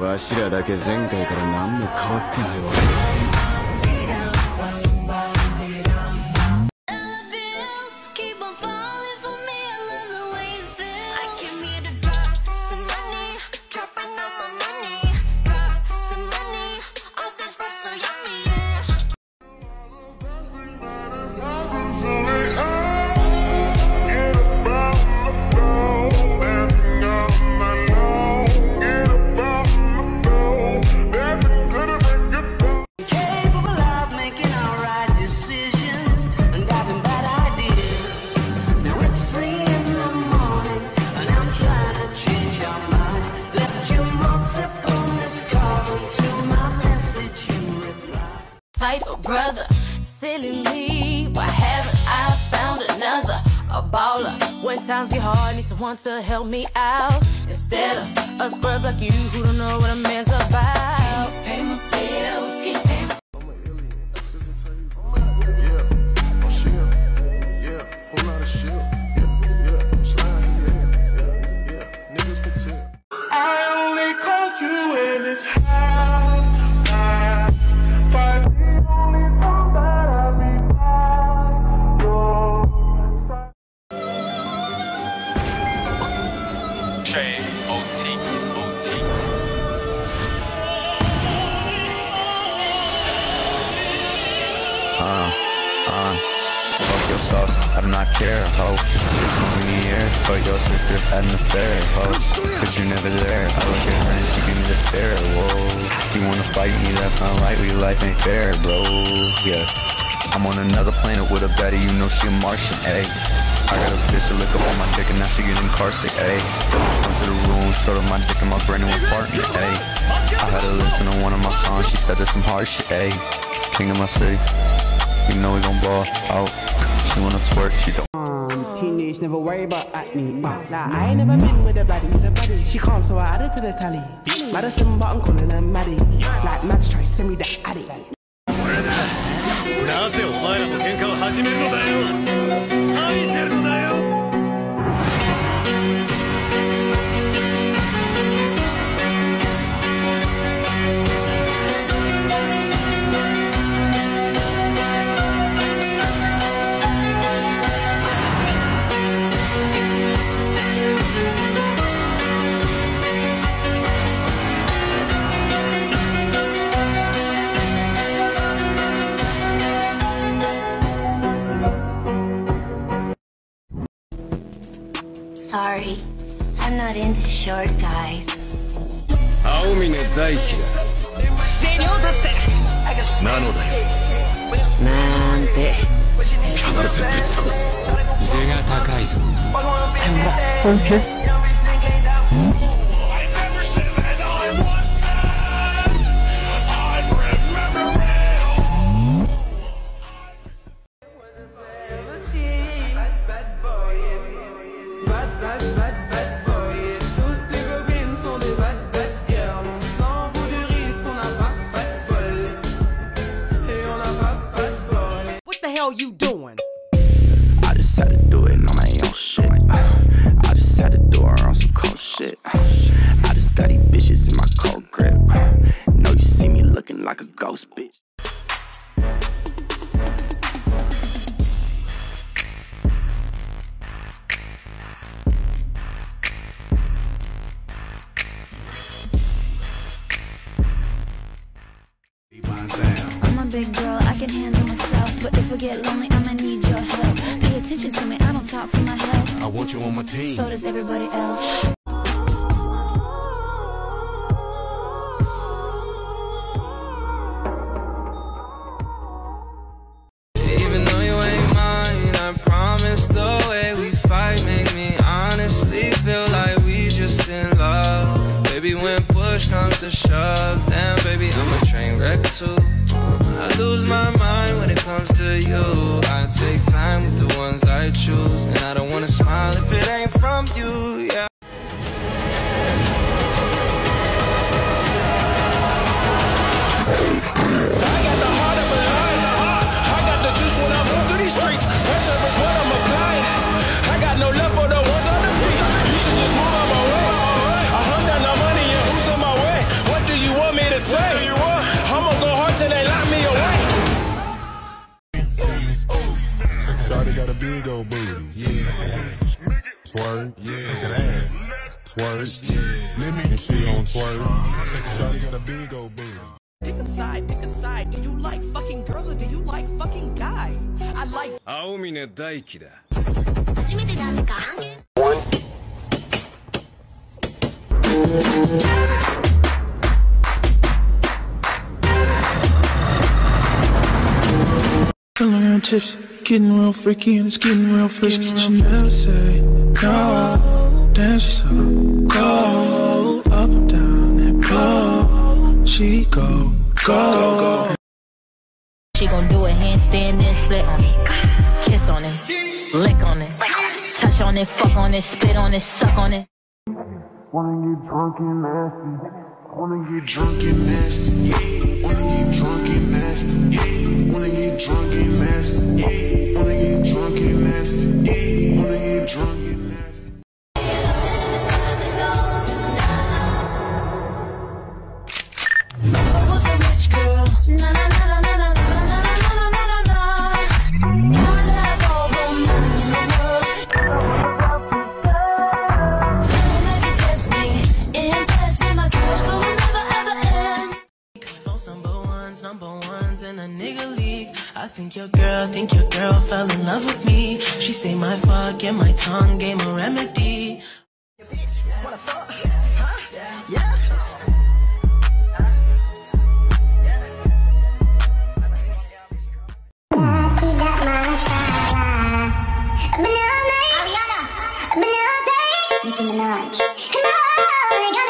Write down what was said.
わしらだけ前回から何も変わってないわ。Brother. Silly me, why haven't I found another? A baller. When times get hard, need someone to help me out. Instead of a scrub like you who don't know what a man's about. Pay my bills, Uh, fuck your sauce, I do not care, ho. So many years, but your sister had an affair, ho. Cause you never there. I look at her and she give me the stare, whoa. You wanna fight me, that's not right, your life ain't fair, bro. Yeah. I'm on another planet with a baddie, you know she a Martian, ayy. I got a bitch to lick up on my dick and now she getting incarcerated, ayy. Went to the room, showed her my dick in my brand new apartment, ayy. I had to listen to one of my songs, she said there's some hard shit, ayy. King of my city. You know we gon' ball out. She wanna twerk, she don't. Teenage never worry about acne. Uh, like, I ain't never been with a baddie. She calm, so I added to the tally. Madison, but I'm calling her Maddie. Like, Mads try send me that addy. なぜお前らも喧嘩を始めるのだ short guys. 青峰大輝だなのだよなんて。必ずぶっ倒す背が高いぞ。Bad, like a ghost bitch. I'm a big girl, I can handle myself. But if I get lonely, I'ma need your help. Pay attention to me, I don't talk for my health. I want you on my team So does everybody else. Comes to shove, damn baby, I'm a train wreck too. I lose my mind when it comes to you. I take time with the ones I choose, and I don't wanna smile if it ain't from you. Got a big old booty. Yeah. Twerk. Yeah. Look at that. Twerk. Yeah. On twerk. Got a big old booty. Pick a side, pick a side. Do you like fucking girls or do you like fucking guys? I like. Aomine Daiki だ。初めてなんか。One. Hello, tips getting real freaky, and it's getting real frisky. She never say no. Damn, she's so cold. Up and down and go. She go, go. She gon' do a handstand and split on it. Kiss on it. Lick on it. Touch on it, fuck on it, spit on it, suck on it. Wanna get drunk and nasty. Wanna get drunk and nasty. Yeah. Wanna get drunk and nasty. Yeah. Drunk and nasty. Wanna get drunk and nasty. Wanna get drunk think your girl, think your girl fell in love with me. She say my fuck and my tongue gave a remedy. Banana, Ariana, Banana Day, Nicki Minaj. No,